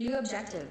New objective.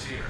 this year.